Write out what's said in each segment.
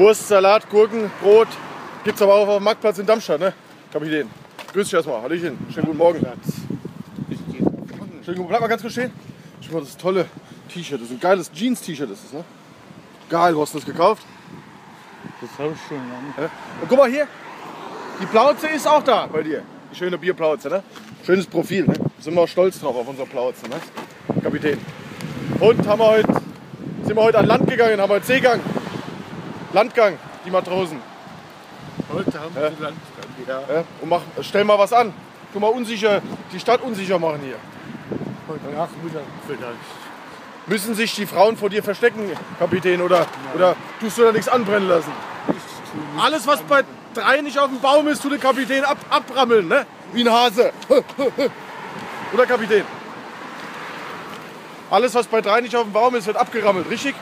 Wurst, Salat, Gurken, Brot. Gibt's aber auch auf dem Marktplatz in Darmstadt, ne? Kapitän. Grüß dich erstmal. Hallöchen. Schönen guten Morgen. Schönen guten Bleib mal ganz kurz stehen. Schau mal, das tolle T-Shirt. Das ist ein geiles Jeans-T-Shirt. ist es, ne? Geil, wo hast du das gekauft? Das habe ich schon lange. Ja. Und guck mal hier. Die Plauze ist auch da bei dir. Die schöne Bierplauze, ne? Schönes Profil, ne? Sind wir auch stolz drauf auf unsere Plauze, ne? Kapitän. Und haben wir heute, sind wir heute an Land gegangen, haben heute Seegang. Landgang, die Matrosen. Heute haben Ja. wir Landgang, ja. Ja? Und mach, stell mal was an. Tu mal unsicher, die Stadt unsicher machen hier. Heute Nachmittag vielleicht. Müssen sich die Frauen vor dir verstecken, Kapitän, oder, oder tust du da nichts anbrennen lassen? Nichts tun. Alles, was bei drei nicht auf dem Baum ist, tut der Kapitän ab, abrammeln, ne? Wie ein Hase. Oder Kapitän? Alles, was bei drei nicht auf dem Baum ist, wird abgerammelt, richtig?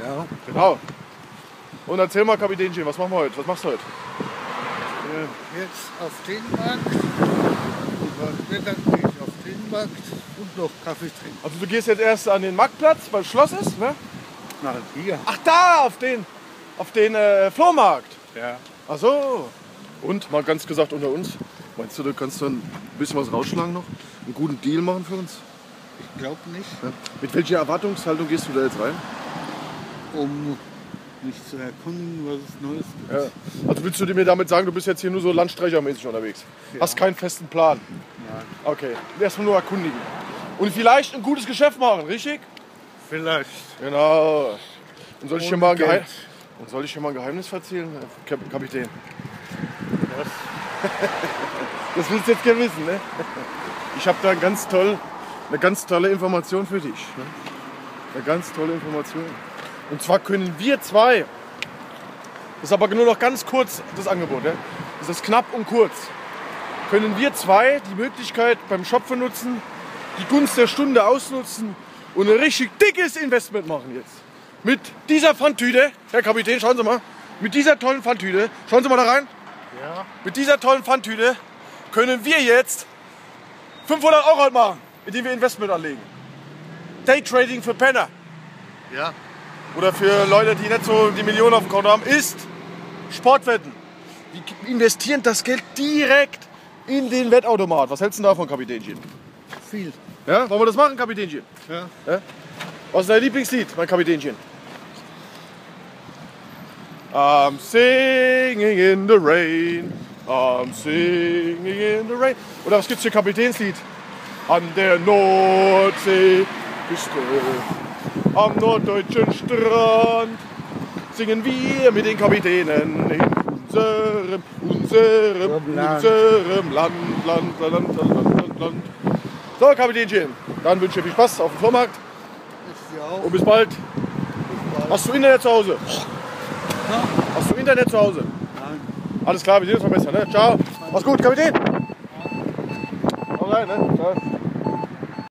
Ja. Genau. Und erzähl mal, Kapitänchen, was machen wir heute? Was machst du heute? Äh, Jetzt auf den Markt. Über Mittag gehe ich auf den Markt und noch Kaffee trinken. Also du gehst jetzt erst an den Marktplatz, weil Schloss ist, ne? Na, hier. Ach da, auf den, auf den äh, Flohmarkt. Ja. Ach so. Und mal ganz gesagt unter uns, meinst du, du kannst dann ein bisschen was rausschlagen noch? Einen guten Deal machen für uns? Ich glaube nicht, Ja. Mit welcher Erwartungshaltung gehst du da jetzt rein? um mich zu erkunden, was es Neues gibt. Ja. Also willst du mir damit sagen, du bist jetzt hier nur so landstreichermäßig unterwegs? Hast keinen festen Plan? Nein. Okay, erstmal nur erkundigen. Und vielleicht ein gutes Geschäft machen, richtig? Vielleicht. Genau. Und soll ich Ohne mal ein. Geheim Und soll ich dir mal ein Geheimnis erzählen, Kap Kapitän? Was? Das willst du jetzt gerne wissen, ne? Ich habe da ganz toll, eine ganz tolle Information für dich. Ne? Eine ganz tolle Information. Und zwar können wir zwei, das ist aber nur noch ganz kurz das Angebot, ne? das ist knapp und kurz, können wir zwei die Möglichkeit beim Schopfen nutzen, die Gunst der Stunde ausnutzen und ein richtig dickes Investment machen jetzt. Mit dieser Pfandtüte, Herr Kapitän, schauen Sie mal, mit dieser tollen Pfandtüte, schauen Sie mal da rein, Ja. mit dieser tollen Pfandtüte können wir jetzt 500 Euro halt machen, indem wir Investment anlegen. Daytrading für Penner Ja. Oder für Leute, die nicht so die Millionen auf dem Konto haben, ist Sportwetten. Die investieren das Geld direkt in den Wettautomat. Was hältst du davon, Kapitänchen? Viel. Ja, wollen wir das machen, Kapitänchen? Ja. Was ist dein Lieblingslied, mein Kapitänchen? I'm singing in the rain. I'm singing in the rain. Oder was gibt's für Kapitänslied? An der Nordsee Küste, am norddeutschen Strand singen wir mit den Kapitänen in unserem, unserem, Land. unserem Land, Land, Land, Land, Land, Land, Land. So, Kapitänchen, dann wünsche ich viel Spaß auf dem Flohmarkt Ich dir auch. und bis bald. Hast du Internet zu Hause? Hast du Internet zu Hause? Nein. Alles klar, wir sehen uns mal besser, ne? Ciao. Mach's gut, Kapitän. Hau rein, ne? Ciao.